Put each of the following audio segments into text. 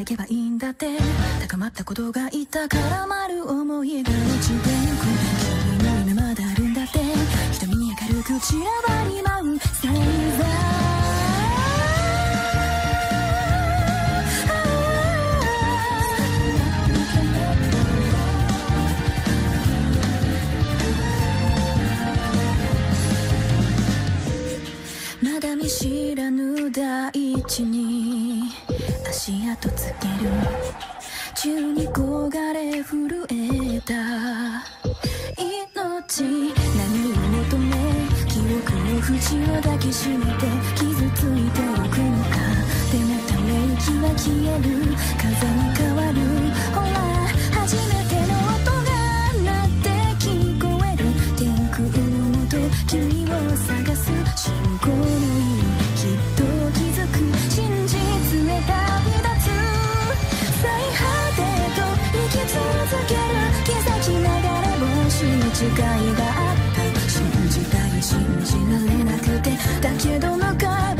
いけばいいんだって高まったことが痛絡まる思いが落ちてゆく君の夢まだあるんだって瞳に明るく散らばり舞うサイザーまだ見知らぬ大地に足跡つける。宙に焦がれ震えた。命何を求め記憶の縁を抱きしめて傷ついておくのか。でもため息は消える。風に変わる。ほら。があった。信じたい信じられなくて。だけど向かえば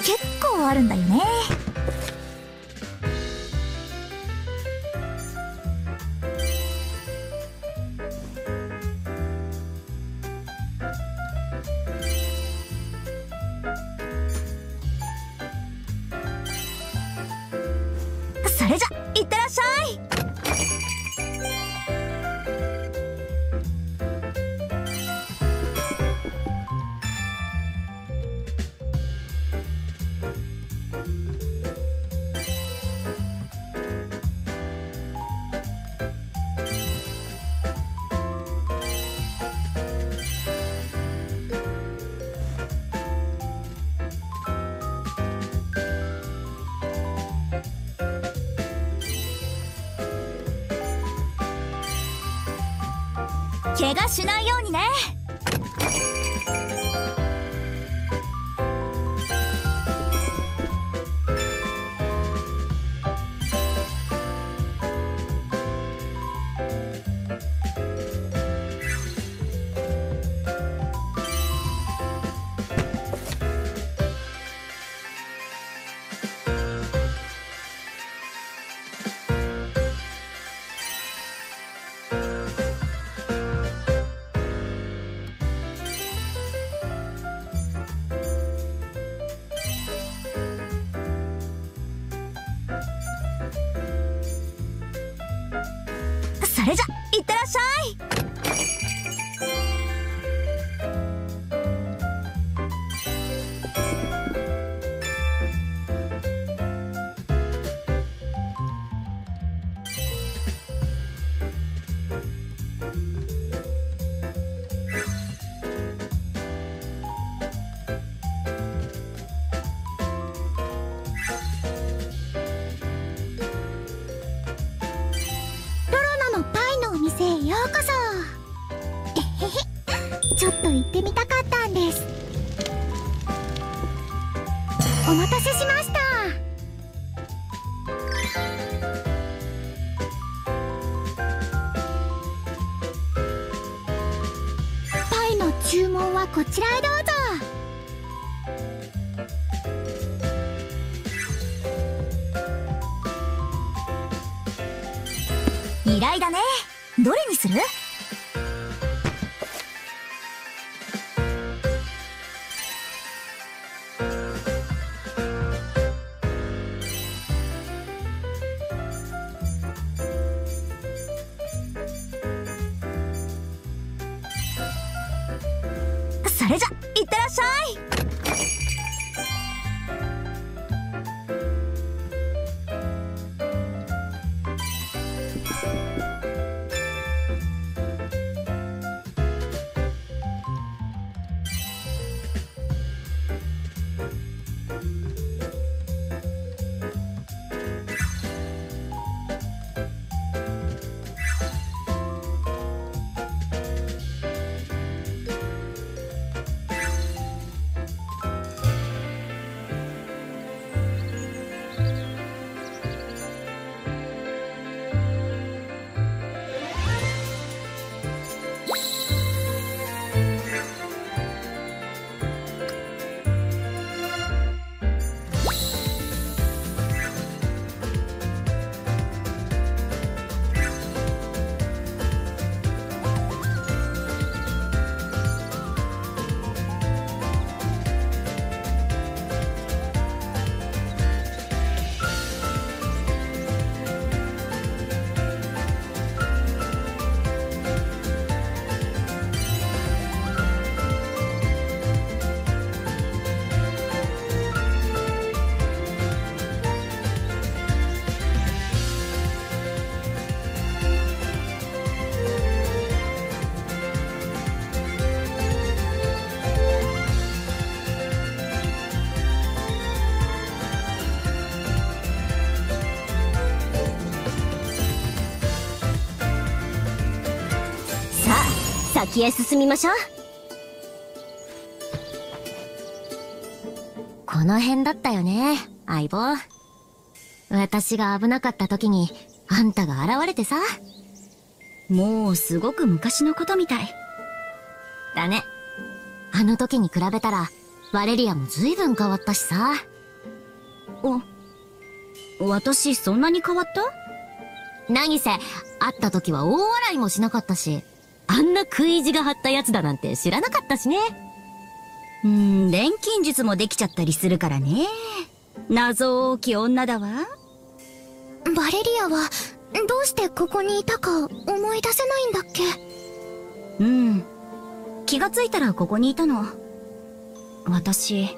結構あるんだよね。怪我しないようにね。どれにする？先へ進みましょう。この辺だったよね相棒。私が危なかった時にあんたが現れてさ。もうすごく昔のことみたい。だね。あの時に比べたらバレリアも随分変わったしさ。お私そんなに変わった？何せ会った時は大笑いもしなかったしあんな食い意地が張ったやつだなんて知らなかったしね。うーん錬金術もできちゃったりするからね。謎多き女だわ。バレリアはどうしてここにいたか思い出せないんだっけ？うん。気がついたらここにいたの。私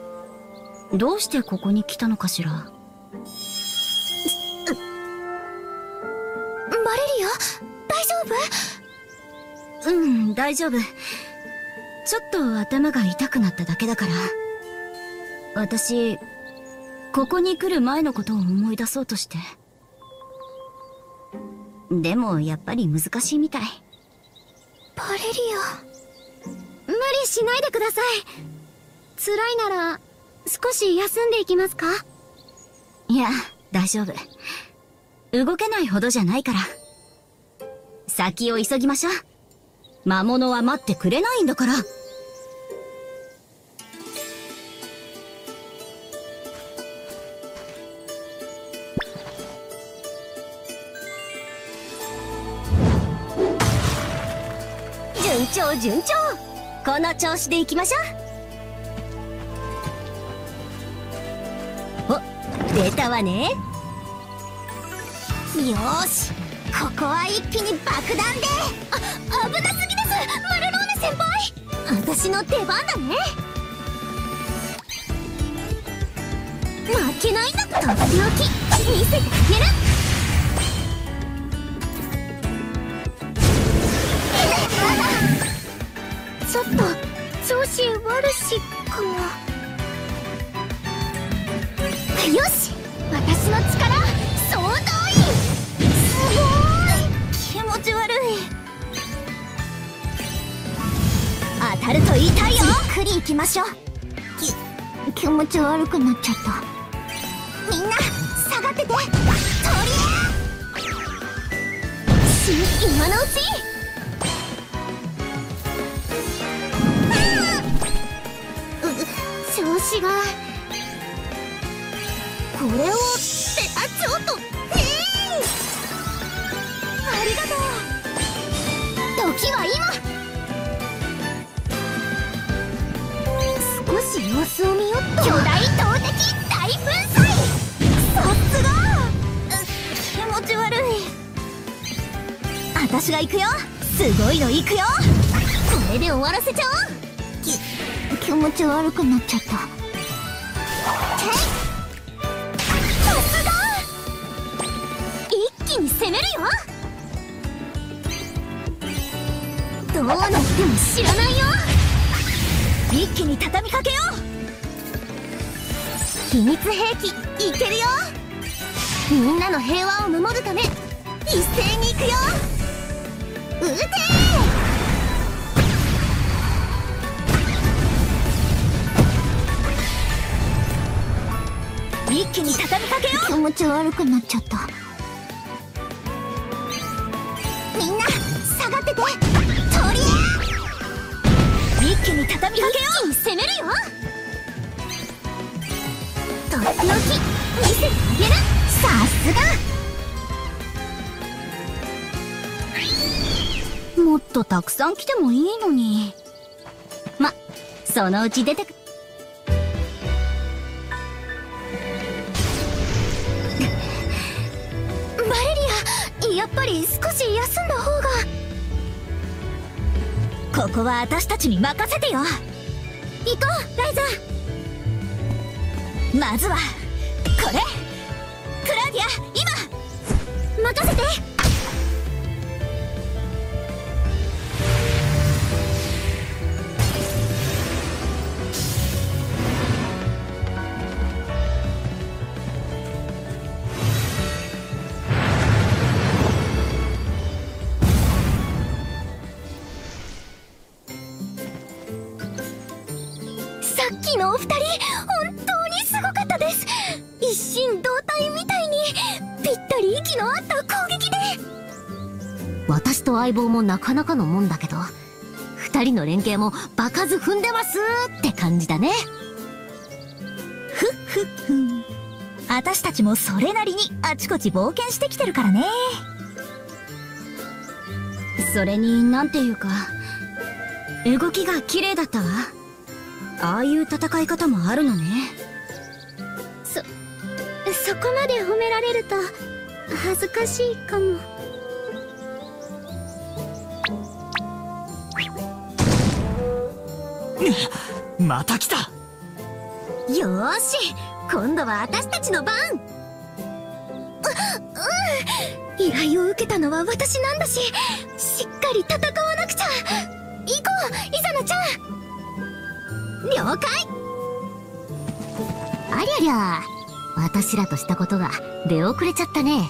どうしてここに来たのかしら。バレリア大丈夫？うん大丈夫。ちょっと頭が痛くなっただけだから。私ここに来る前のことを思い出そうとして。でもやっぱり難しいみたい。バレリア無理しないでください。辛いなら少し休んでいきますか？いや大丈夫。動けないほどじゃないから。先を急ぎましょう魔物は待ってくれないんだから。順調順調。この調子でいきましょう。お出たわね。よしここは一気に爆弾で。あ危なす私の出番だね。負けないんだとっておき見せてあげる。ちょっと調子悪しか。もよし私の力。当たると痛いよ。ゆっくり行きましょう。き気持ち悪くなっちゃった。行くよ。これで終わらせちゃおう。気持ち悪くなっちゃった。さすが。一気に攻めるよ。どうなっても知らないよ。一気に畳みかけよう。秘密兵器いけるよ。みんなの平和を守るため一斉に行くよ撃て一気に畳みかけよ気持ち悪くなっちゃった。みんな下がってて。とりう一気に畳みかけよ一気に攻めるよ。とっき見せてあげる。さすがもっとたくさん来てもいいのに。まそのうち出てく。バレリアやっぱり少し休んだ方が。ここは私たちに任せてよ。行こうライザまずはこれ。クラウディア今。任せて。私と相棒もなかなかのもんだけど二人の連携も場数踏んでますって感じだね。ふっふっふん。私たちもそれなりにあちこち冒険してきてるからね。それになんていうか動きが綺麗だったわ。ああいう戦い方もあるのね。そそこまで褒められると恥ずかしいかもまた来た。よーし今度は私たちの番。依頼を受けたのは私なんだししっかり戦わなくちゃ。行こうイザナちゃん。了解。ありゃりゃ私らとしたことが出遅れちゃったね。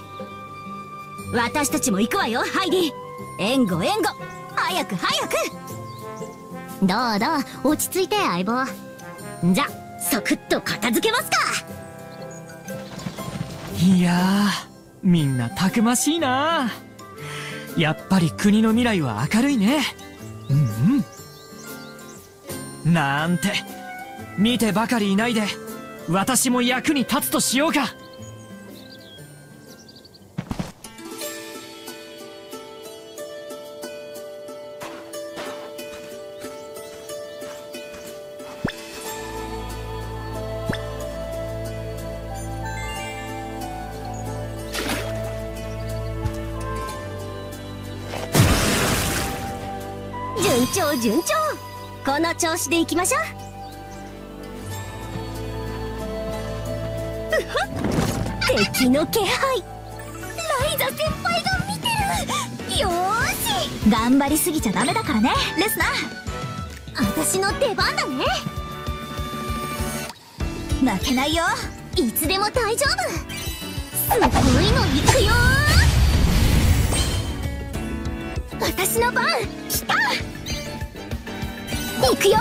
私たちも行くわよハイディ。援護援護。早く早くどうどう落ち着いて相棒。じゃサクッと片付けますか。いやーみんなたくましいな。やっぱり国の未来は明るいね。うんうん。なんて見てばかりいないで私も役に立つとしようか。順調。この調子でいきましょう。敵の気配。ライザ先輩が見てる。よし。頑張りすぎちゃダメだからね。レスナー。私の出番だね。負けないよ。いつでも大丈夫。すごいの行くよ私の番。来た。行くよ。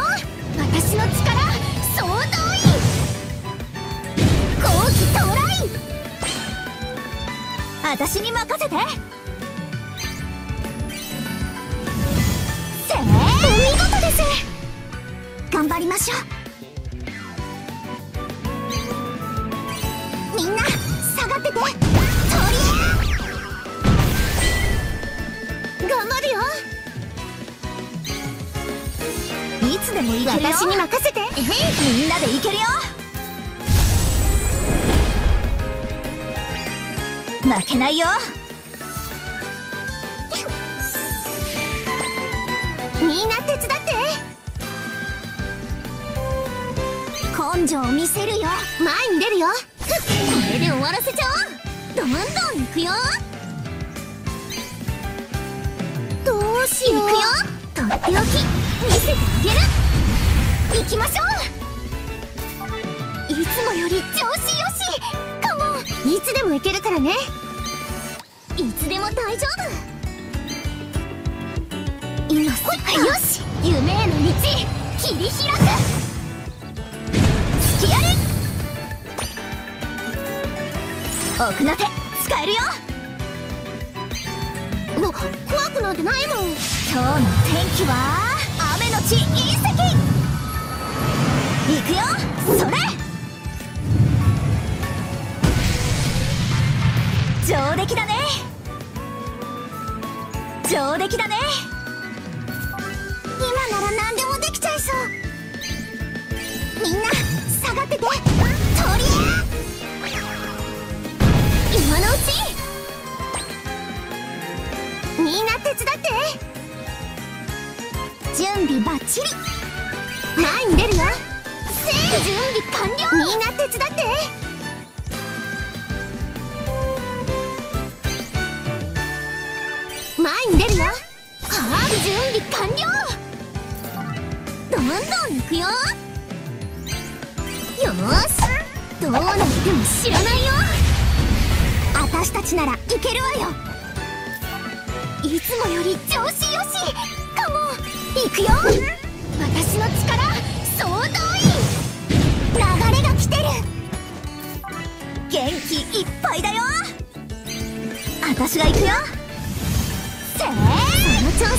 私の力総動員後期到来。私に任せて。せーお見事です。頑張りましょう。でもいけるよ。私に任せて。みんなでいけるよ。負けないよ。みんな手伝って。根性を見せるよ。前に出るよ。これで終わらせちゃおう。どんどん行くよ。どうしよう。行くよ。とっておき。見せてあげる行きましょう。いつもより調子よし。かもいつでも行けるからね。いつでも大丈夫。今すぐよし夢への道切り開く突きやる奥の手使える。よ。もう怖くなんてないもん。今日の天気は？雨のち隕石。くよ。それ。上出来だね。上出来だね。今なら何でもできちゃいそう。みんな下がってて。とりえ今のうち。みんな手伝って。準備バッチリ。前に出るよ準備完了みんな手伝って。前に出るよ。カーブ準備完了。どんどん行くよ。よし。どうなっても知らないよ。私たちならいけるわよ。いつもより調子よし。かも。行くよ。私の気いっぱいだよ。私が行くよ。せーその調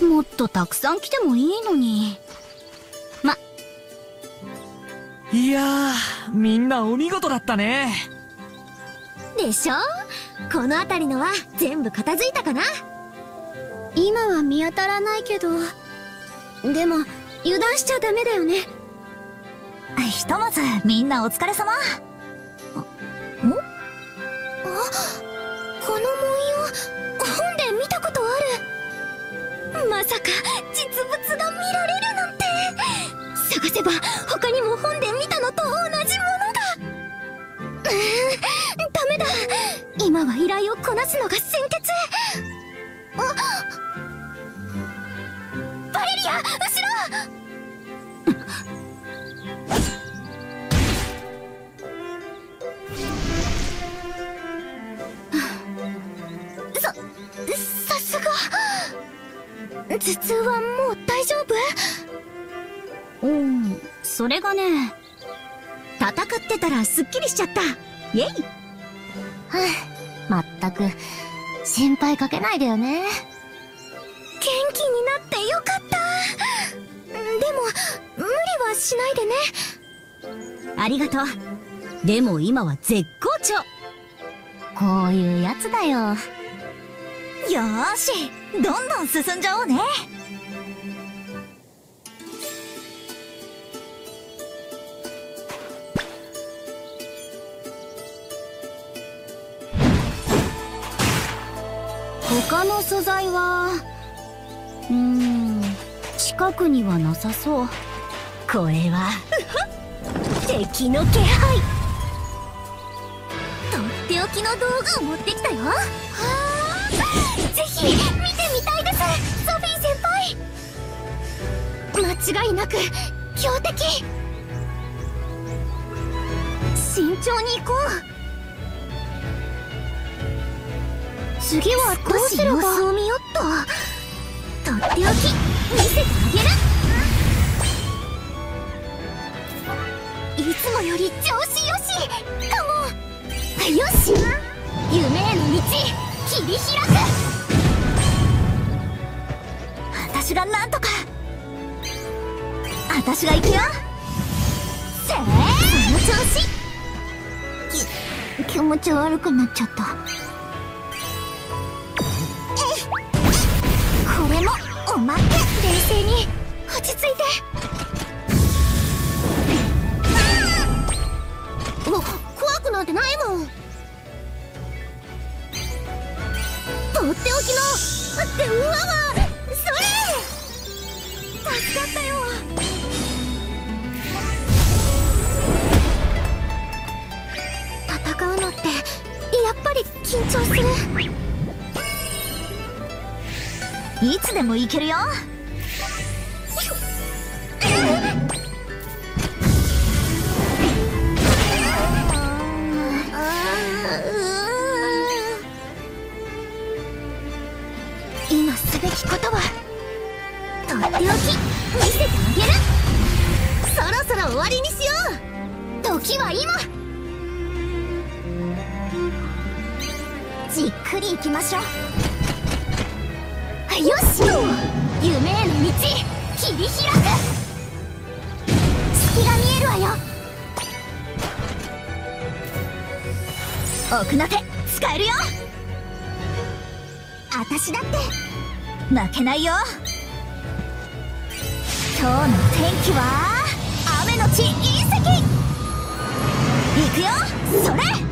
子。もっとたくさん来てもいいのに。ま、いやーみんなお見事だったね。でしょ？この辺りのは全部片付いたかな？今は見当たらないけど。でも油断しちゃダメだよねひとまずみんなお疲れ様。この文様本で見たことある。まさか実物が見られるなんて。探せば他にも本で見たのと同じものだ。うーんダメだ。今は依頼をこなすのが先決。頭痛はもう大丈夫？うん、それがね、戦ってたらすっきりしちゃった。イェイ。まったく心配かけないでよね。元気になってよかった。でも無理はしないでね。ありがとう。でも今は絶好調。こういうやつだよ。よーしどんどん進んじゃおうね。他の素材は、うーん、近くにはなさそう。これは、敵の気配。とっておきの道具を持ってきたよ。はあぜひ見てソフィー先輩。間違いなく強敵。慎重に行こう。次はどうすれば様子を見よっととっておき見せてあげる。いつもより調子よし。かもよし。夢への道切り開く。私がなんとか。私が行くよ。せーその調子。き気持ち悪くなっちゃった。これもおまけ冷静に落ち着いて。も怖くなんてないもん。とっておきのってうわわ。戦うのってやっぱり緊張する。いつでも行けるよ。今すべきことはとっておき見せてあげる。そろそろ終わりにしよう。時は今。り行きましょう。よし！夢への道切り開く。隙が見えるわよ。奥の手使えるよ。私だって負けないよ。今日の天気は雨のち隕石。行くよそれ！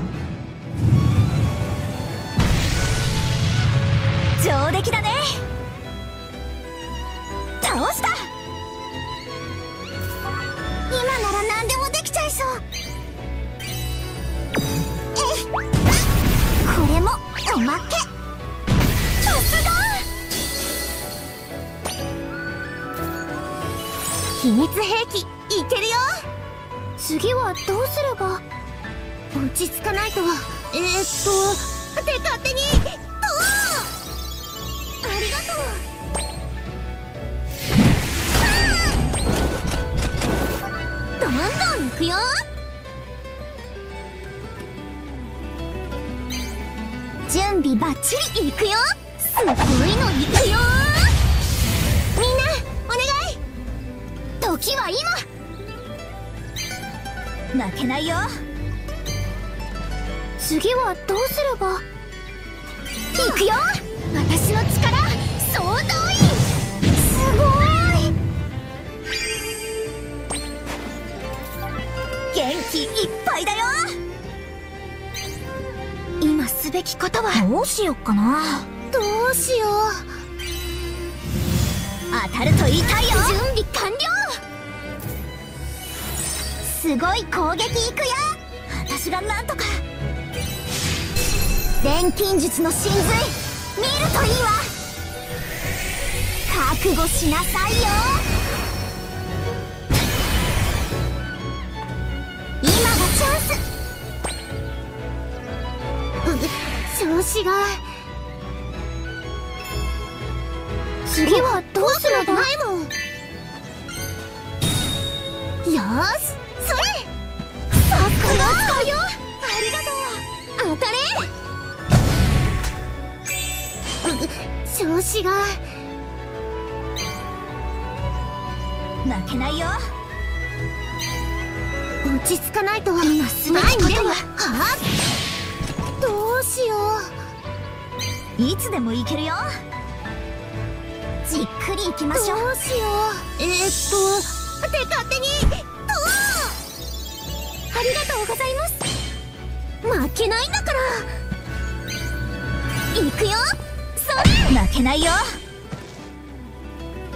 しよっかな。どうしよう。当たると痛いよ。準備完了。すごい攻撃いくよ。私がなんとか。錬金術の真髄。見るといいわ。覚悟しなさいよ調子が。次はどうすれば？ないもんよーしそれさよありがとう。当たれ？調子が。負けないよ。落ち着かないと今すべきことは。はあ？どうしよいつでもいけるよじっくりいきまうしょうどうしよう。えー、っとって勝手に。とありがとうございます。負けないんだから。行くよ。それ負けないよ。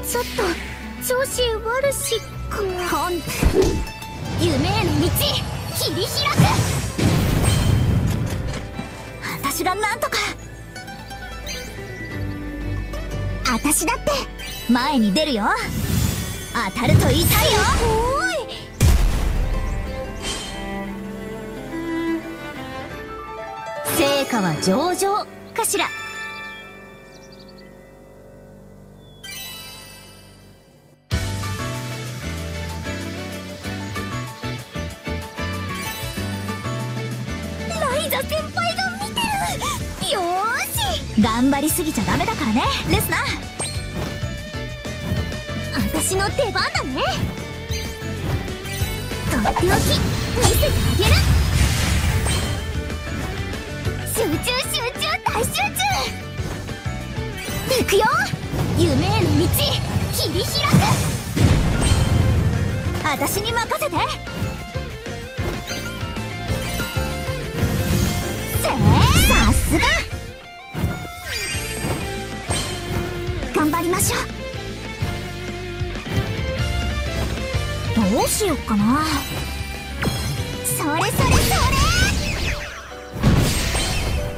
ちょっと調子悪しか。も夢への道切り開く私がなんとか。私だって前に出るよ。当たると痛いよ。成果は上々かしらりすぎちゃダメだからね。レスナー。私の出番だね。とっておき見せてあげる。集中集中大集中。行くよ。夢への道切り開く。私に任せて。せーさすが。頑張りましょう。どうしよっかな。それそれそれ。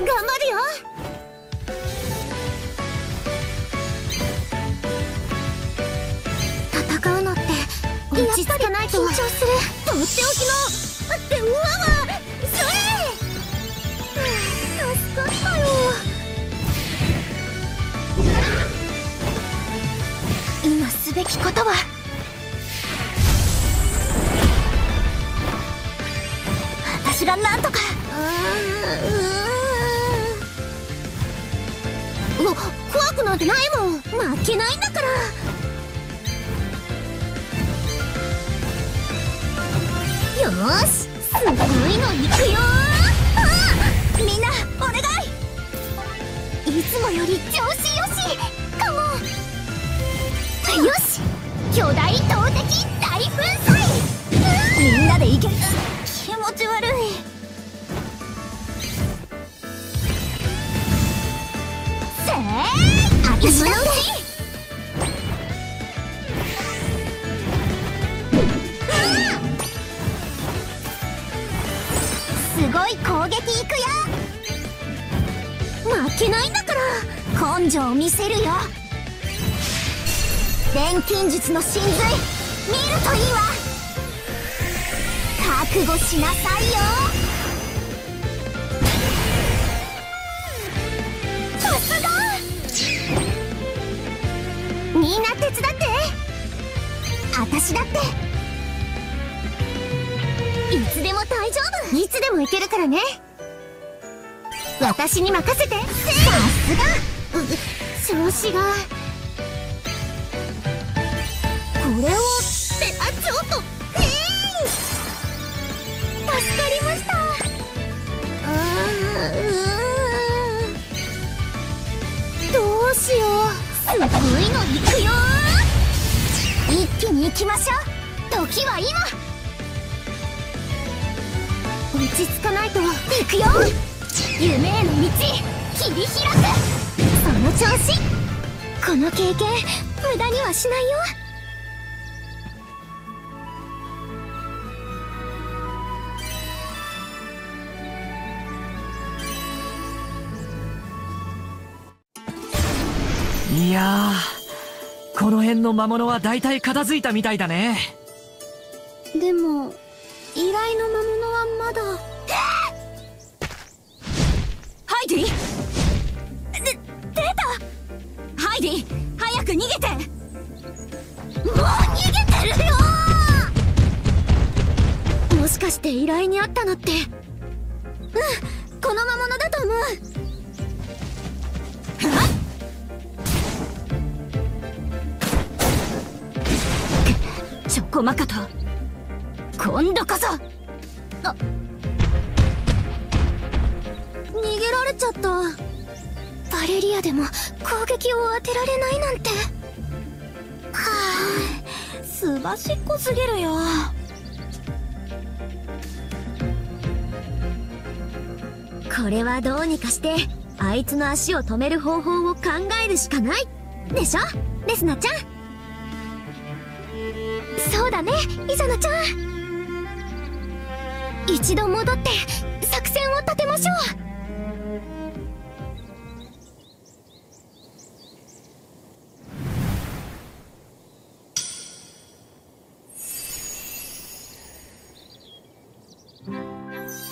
頑張るよ。戦うのって落ち着かないと。緊張する。とっておきの。ってうわわすべきことは。私がなんとか。うわ怖くなんてないもん。負けないんだから。よし。すごいのいくよみんなお願い。いつもより調子よし。巨大投擲大粉砕。みんなでいける。気持ち悪い。せーあたしだっ。てすごい攻撃いくよ。負けないんだから。根性を見せるよ。錬金術の真髄。見るといいわ。覚悟しなさいよ。さすが。みんな手伝って。私だって。いつでも大丈夫。いつでも行けるからね。私に任せて。さすが。調子がこれをってあちょっとえい、助かりました。うーん。どうしよう。すごいの行くよ一気に行きましょう。時は今。落ち着かないと。行くよ。夢への道切り開く。その調子。この経験無駄にはしないよ。やーこの辺の魔物は大体片付いたみたいだね。でも依頼の魔物はまだ。ハイディで出た！ハイディ早く逃げて！もう逃げてるよもしかして依頼にあったのってうんこの魔物だと思うチョコマカト今度こそ。あ。逃げられちゃった。バレリアでも攻撃を当てられないなんて。はあすばしっこすぎるよ。これはどうにかしてあいつの足を止める方法を考えるしかない。でしょ？レスナちゃん。そうだねイザナちゃん一度戻って作戦を立てましょう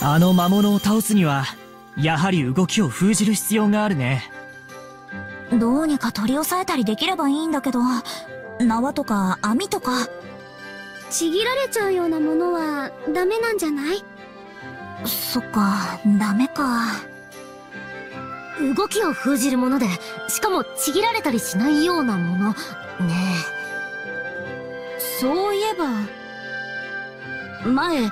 あの魔物を倒すにはやはり動きを封じる必要があるね。どうにか取り押さえたりできればいいんだけど縄とか網とか。ちぎられちゃうようなものはダメなんじゃない？そっかダメか。動きを封じるものでしかもちぎられたりしないようなもの。ねそういえば前道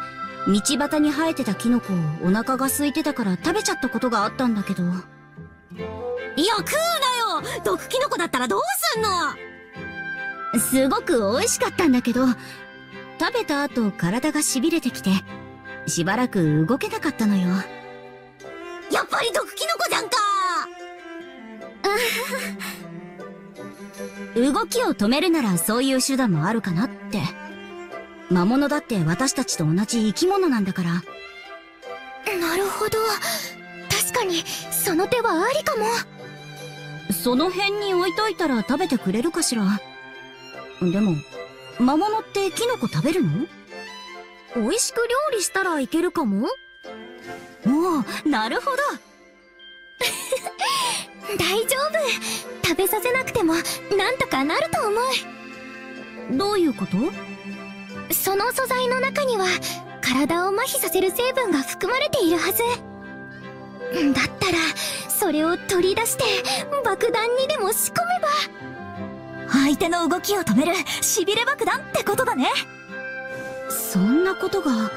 端に生えてたキノコをお腹が空いてたから食べちゃったことがあったんだけど。いや食うなよ！毒キノコだったらどうすんの！すごく美味しかったんだけど食べた後体が痺れてきてしばらく動けなかったのよ。やっぱり毒キノコじゃんか！動きを止めるならそういう手段もあるかなって。魔物だって私たちと同じ生き物なんだから。なるほど。確かにその手はありかも。その辺に置いといたら食べてくれるかしら。でも魔物ってキノコ食べるの？美味しく料理したらいけるかも？おおなるほど。大丈夫。食べさせなくてもなんとかなると思う。どういうこと？その素材の中には体を麻痺させる成分が含まれているはず。だったらそれを取り出して爆弾にでも仕込めば相手の動きを止めるしびれ爆弾ってことだね。そんなことが。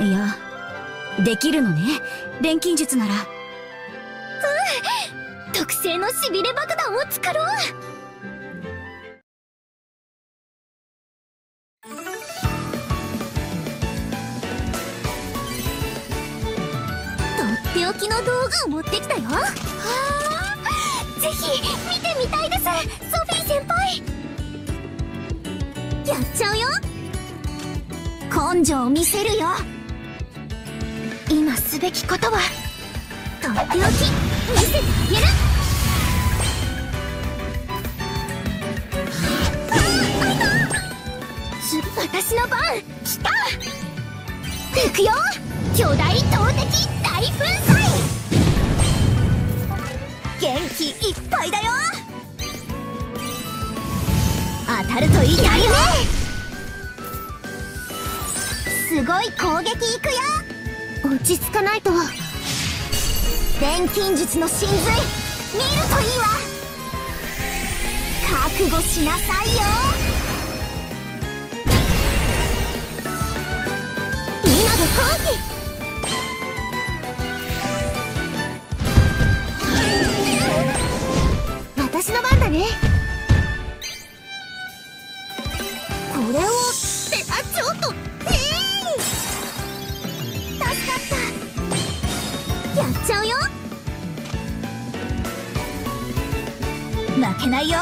いやできるのね。錬金術なら。特製のしびれ爆弾を作ろう。とっておきの道具を持ってきたよ。ぜひ見てみたいです先輩。やっちゃうよ。根性を見せるよ。今すべきことはとっておき見せてあげる。私の番来た。行くよ。巨大投擲大粉砕。元気いっぱいだよ。当たるといいよ。すすごい攻撃いくよ。落ち着かないと。錬金術の真髄。見るといいわ。覚悟しなさいよ。今で抗議私の番だねれをってあちょっとえい、助かったやっちゃうよ負けないよ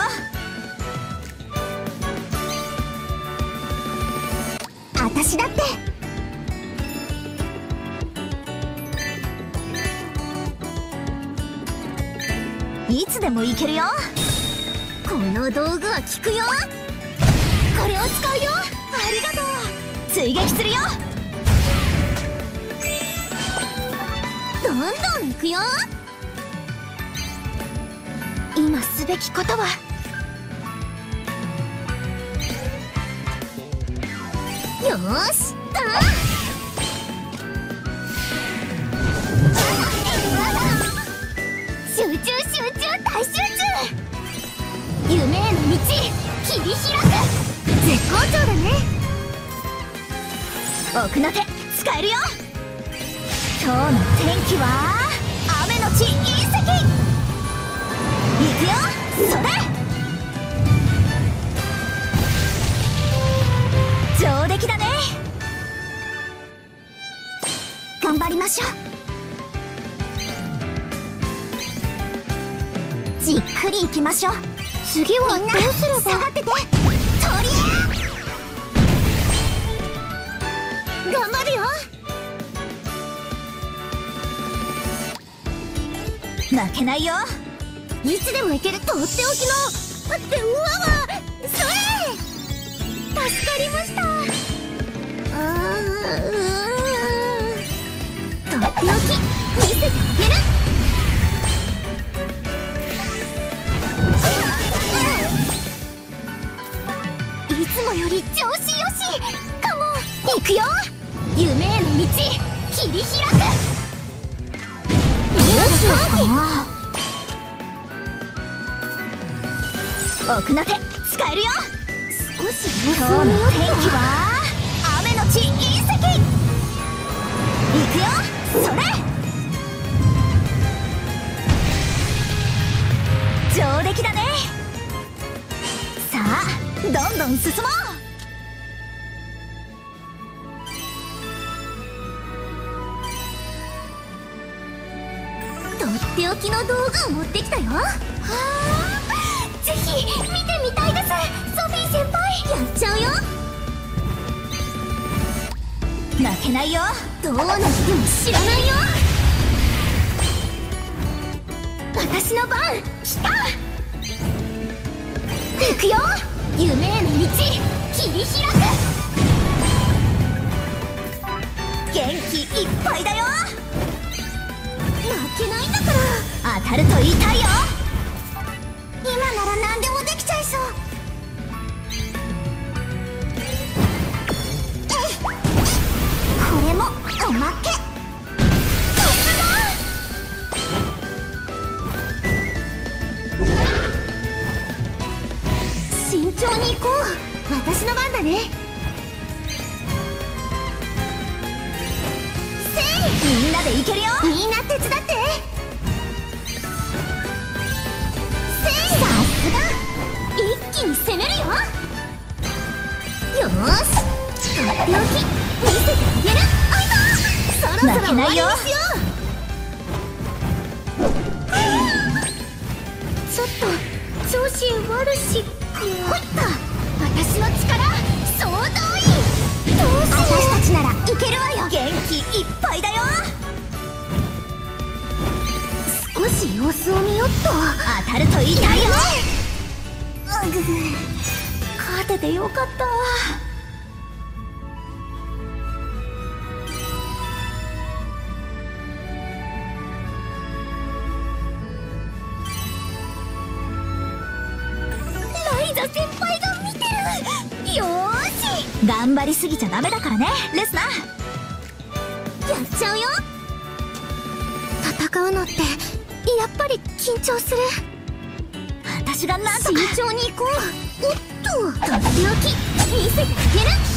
私だっていつでもいけるよこの道具は効くよ。使うよ。ありがとう。追撃するよ。どんどん行くよ。今すべきことは。よーし集中集中大集中。夢への道切り開く。絶好調だね。奥の手使えるよ。今日の天気は雨のち隕石。行くよそれ上出来だね。頑張りましょう。じっくり行きましょう。次はどうすれば？下がってて負けないよ。いつでも行けるとっておきのってうわわそれ。助かりました。とっておき。見せてあげる。いつもより調子よし。かも行くよ。夢への道切り開く。よし奥の手使えるよ少し今日の天気は雨のち隕石行くよそれ上出来だねさあどんどん進もうとっておきの道具を持ってきたよ。はあ。ぜひ見てみたいです。ソフィー先輩。やっちゃうよ。負けないよ。どうなっても知らないよ。私の番。来た。行くよ。夢への道。切り開く。元気いっぱいだよ。たると言いよ。今なら何でもできちゃいそう。これもおまけ。さすが慎重に行こう。私の番だね。せい。みんなで行けるよ。みんな手伝って。しとっておき見せてあげるあいそろそろ終わりですよちょっと調子悪しほった私の力総動員どうし私たちならいけるわよ元気いっぱいだよ。少し様子を見よ。っと当たると言いたいよ。う勝ててよかったりすぎちゃダメだからね。レスナー。やっちゃうよ。戦うのってやっぱり緊張する。私がなんと慎か重に行こう。おっと。とっておき。見せてあげる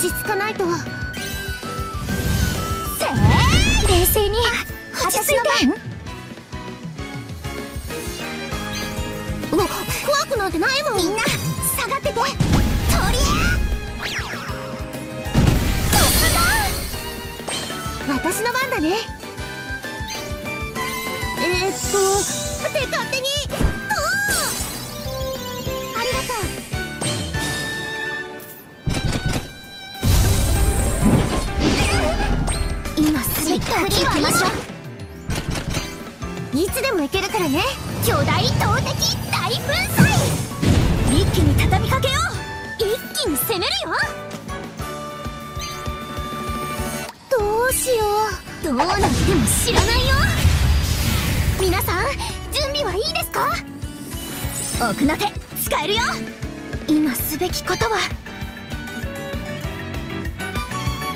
ち着かないと。冷静に。落ち着いて。怖くなんてないもん。みんな下がってて。とりさすが私の番だね。えー、っとって勝手にすぐ行きましょういつでも行けるからね巨大投擲大粉砕一気に畳みかけよ一気に攻めるよどうしよう。どうなっても知らないよ。皆さん準備はいいですか？う奥の手使えるよ。今すべきことは。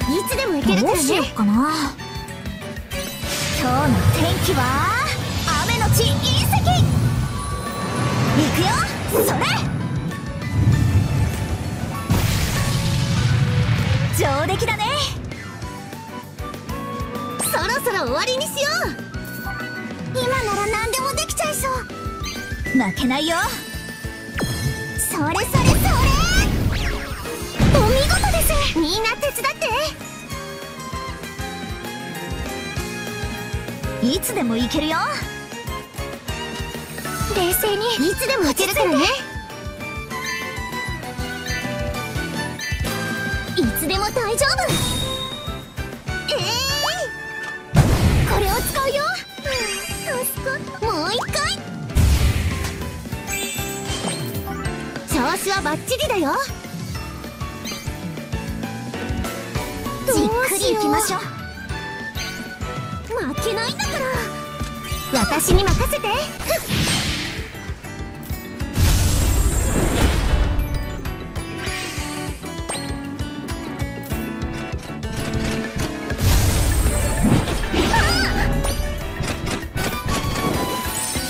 いつでも行けるからね。うかな今日の天気は雨のち隕石行くよそれ。上出来だねそろそろ終わりにしよう今なら何でもできちゃいそう負けないよそれ。それ。それ。お見事ですみんな手伝っていつでも行けるよ。冷静に。いつでも行けるからね。いつでも大丈夫。ええこれを使うよ。もう一回。調子はバッチリだよ。じっくり行きましょうう私に任せて。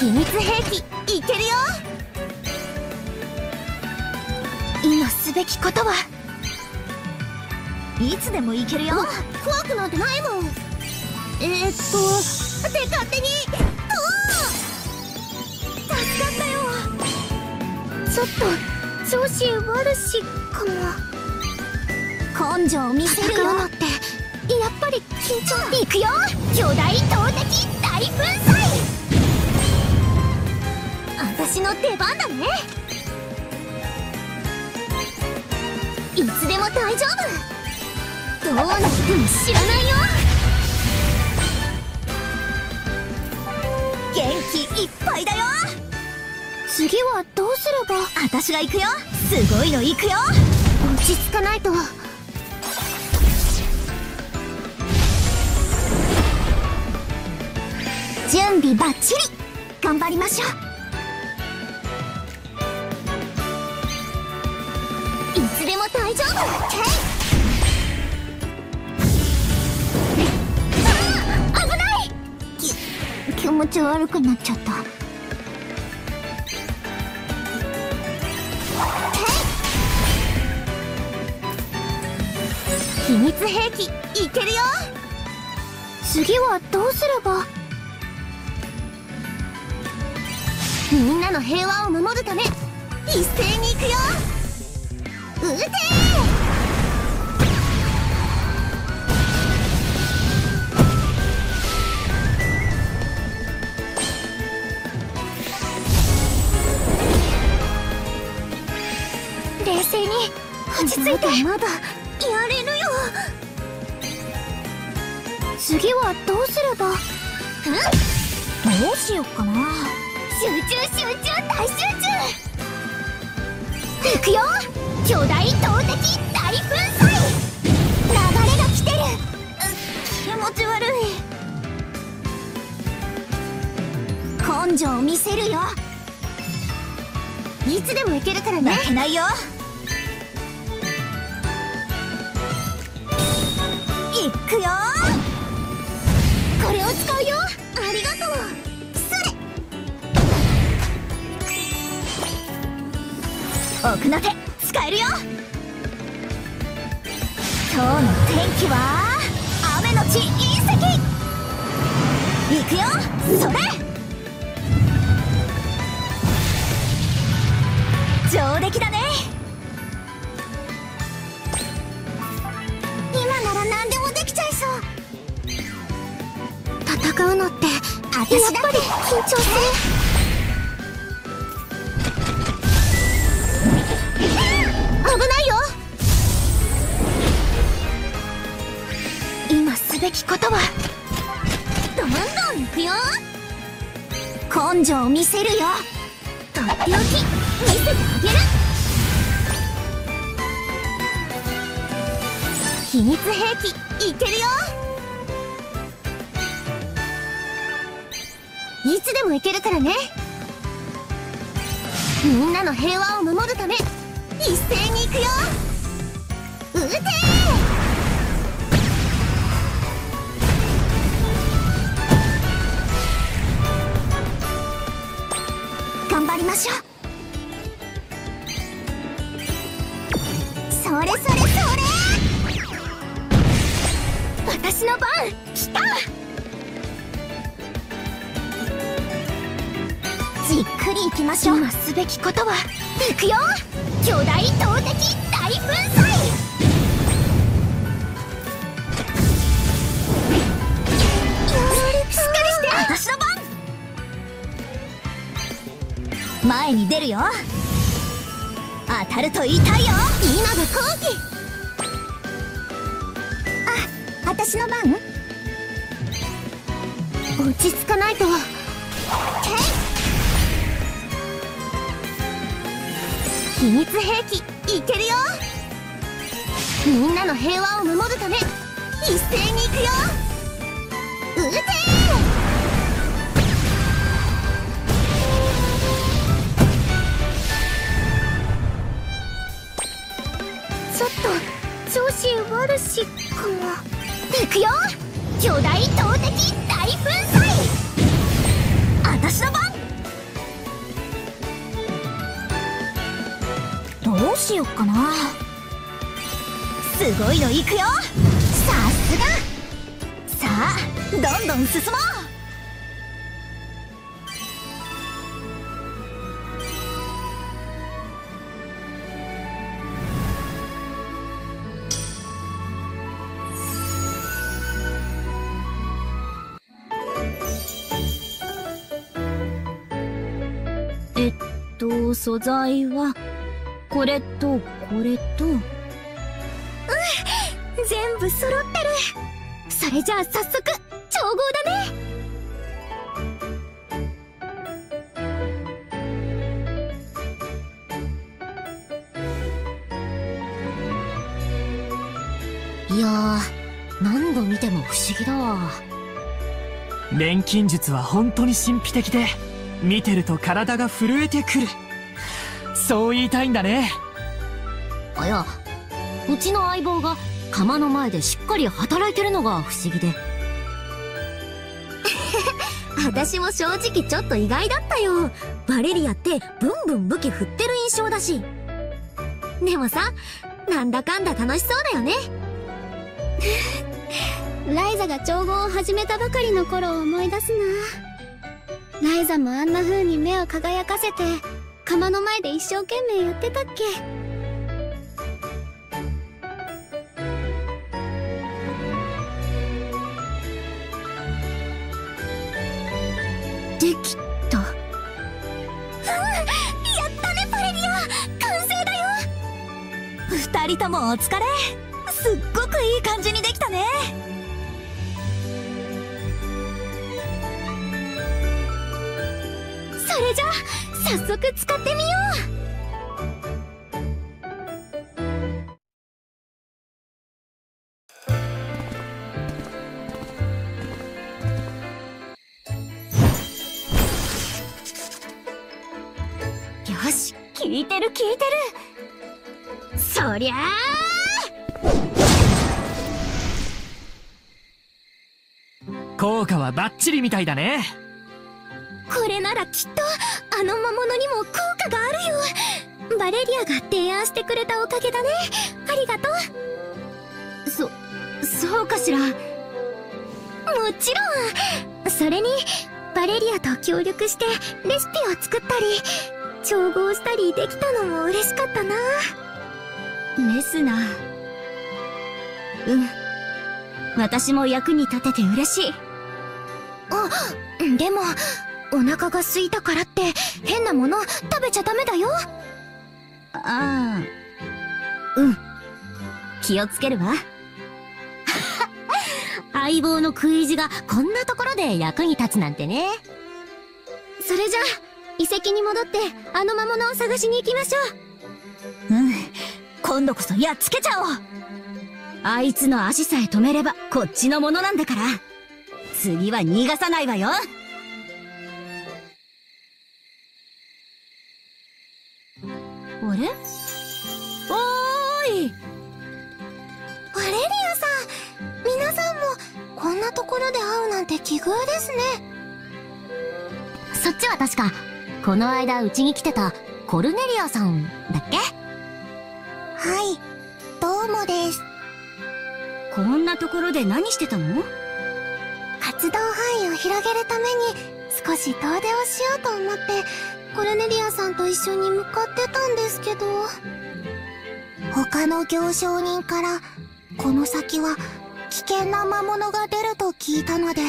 秘密兵器いけるよ。今すべきことは。いつでも行けるよ。怖くなんてないもん。えー、っとって勝手に。ちょっと調子悪しかも。根性を見せるよ。のってやっぱり緊張。いくよ。巨大投擲大粉砕。私の出番だね。いつでも大丈夫。どうなっても知らないよ。元気いっぱいだよ。次はすれば私が行くよ。すごいの行くよ。落ち着かないと。準備バッチリ。頑張りましょう。いつでも大丈夫。あー危ない！き気持ち悪くなっちゃった密兵器いけるよ。次はどうすれば？みんなの平和を守るため一斉に行くよ。撃て。冷静に。落ち着いて。まだやれ次はどうすれば？どうしよっかな？集中集中大集中！いくよ！巨大投擲大粉砕！流れが来てる！気持ち悪い！根性を見せるよ！いつでもいけるからね。負けないよ。いくよ使うよ。ありがとう。それ。奥の手使えるよ。今日の天気は？雨のち隕石。行くよ。それ。私やっぱり緊張する。危ないよ今すべきことはどんどんいくよ根性を見せる。よとっておき見せてあげる。秘密兵器いける。よいつでも行けるからね。みんなの平和を守るため一斉に行くよ。撃てべきことは行くよ！巨大投擲大粉砕！しっかりして！私の番！前に出るよ！当たると痛いよ！今が後期あ私の番？落ち着かないと秘密兵器いけるよ。みんなの平和を守るため一斉に行くよ。撃て。ちょっと調子悪しか。も行くよ。巨大投擲大粉砕。私の番。うしよっかな。すごいの行くよ。さすが。さあどんどん進もう。えっと素材はこれとこれと。全部揃ってる。それじゃあ早速調合だね。いやー何度見ても不思議だ。わ錬金術は本当に神秘的で見てると体が震えてくるそう言いたいんだね。あやうちの相棒が釜の前でしっかり働いてるのが不思議で。私も正直ちょっと意外だったよ。バレリアってブンブン武器振ってる印象だし。でもさなんだかんだ楽しそうだよね。ライザが調合を始めたばかりの頃を思い出すな。ライザもあんな風に目を輝かせて釜の前で一生懸命やってたっけ？できた。うんやったねパレリア完成だよ。二人ともお疲れ。すっごくいい感じにできたね。それじゃあ早速使ってみよう。よし聞いてる聞いてる。そりゃ効果はバッチリみたいだね。これならきっとあの魔物にも効果があるよ。バレリアが提案してくれたおかげだね。ありがとう。そそうかしら？もちろん。それにバレリアと協力してレシピを作ったり調合したりできたのも嬉しかったな。ですな。うん。私も役に立てて嬉しい。あでもお腹が空いたからって変なもの食べちゃダメだよ。ああうん。気をつけるわ。相棒の食い意地がこんなところで役に立つなんてね。それじゃ遺跡に戻ってあの魔物を探しに行きましょうん。今度こそやっつけちゃおう。あいつの足さえ止めればこっちのものなんだから。次は逃がさないわよあれ？おーい。バレリアさん皆さんもこんなところで会うなんて奇遇ですね。そっちは確かこの間うちに来てたコルネリアさんだっけ？はいどうもです。こんなところで何してたの？活動範囲を広げるために少し遠出をしようと思ってコルネリアさんと一緒に向かってたんですけど他の行商人からこの先は危険な魔物が出ると聞いたので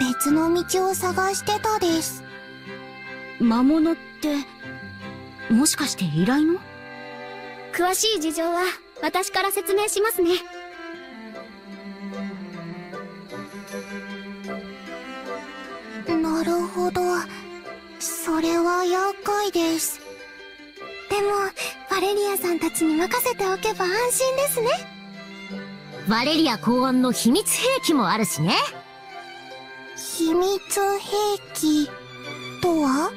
別の道を探してたです。魔物ってもしかして依頼の？詳しい事情は私から説明しますねれは厄介です。でもバレリアさんたちに任せておけば安心ですね。バレリア考案の秘密兵器もあるしね。秘密兵器とは？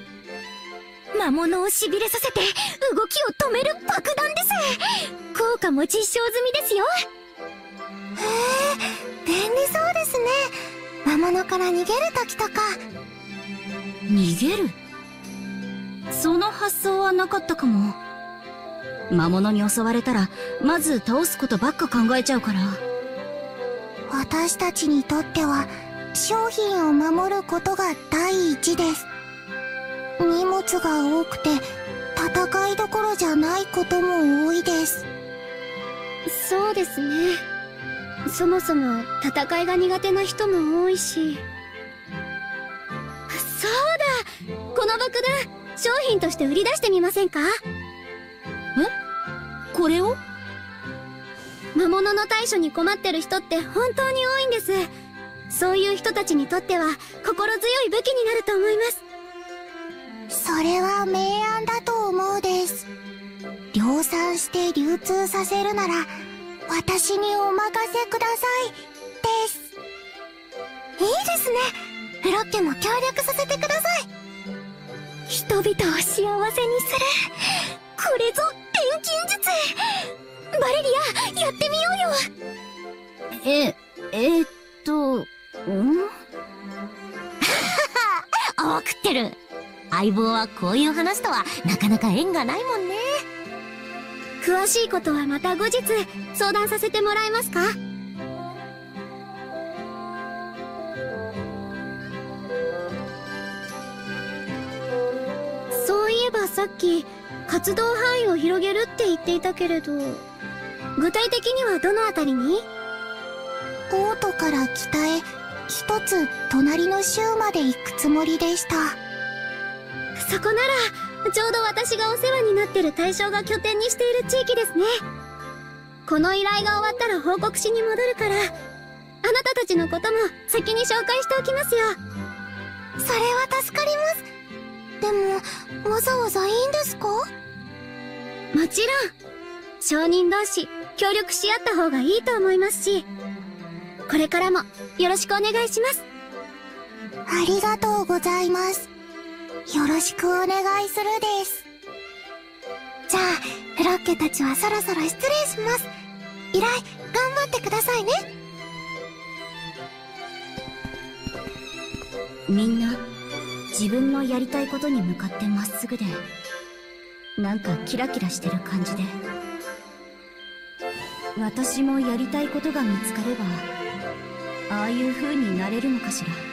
魔物を痺れさせて動きを止める爆弾です。効果も実証済みですよ。へえ便利そうですね。魔物から逃げる時とか。逃げる？その発想はなかったかも。魔物に襲われたらまず倒すことばっか考えちゃうから。私たちにとっては商品を守ることが第一です。荷物が多くて戦いどころじゃないことも多いです。そうですね。そもそも戦いが苦手な人も多いし。そうだ！この爆弾商品として売り出してみませんか？これを？魔物の対処に困ってる人って本当に多いんです。そういう人たちにとっては心強い武器になると思います。それは明暗だと思うです。量産して流通させるなら私にお任せください。です。いいですね。フロッケも協力させてください人々を幸せにする。これぞ錬金術。バレリアやってみようよ。ええーっとん？あ食ってる。相棒はこういう話とはなかなか縁がないもんね。詳しいことはまた後日相談させてもらえますか？そういえばさっき活動範囲を広げるって言っていたけれど具体的にはどのあたりに？オートから北へ一つ隣の州まで行くつもりでした。そこならちょうど私がお世話になってる対象が拠点にしている地域ですね。この依頼が終わったら報告しに戻るからあなたたちのことも先に紹介しておきますよ。それは助かりますでもわざわざいいんですか？もちろん。証人同士協力し合った方がいいと思いますし。これからもよろしくお願いします。ありがとうございます。よろしくお願いするです。じゃあフロッケたちはそろそろ失礼します。依頼頑張ってくださいね。みんな自分のやりたいことに向かってまっすぐでなんかキラキラしてる感じで私もやりたいことが見つかればああいう風になれるのかしら。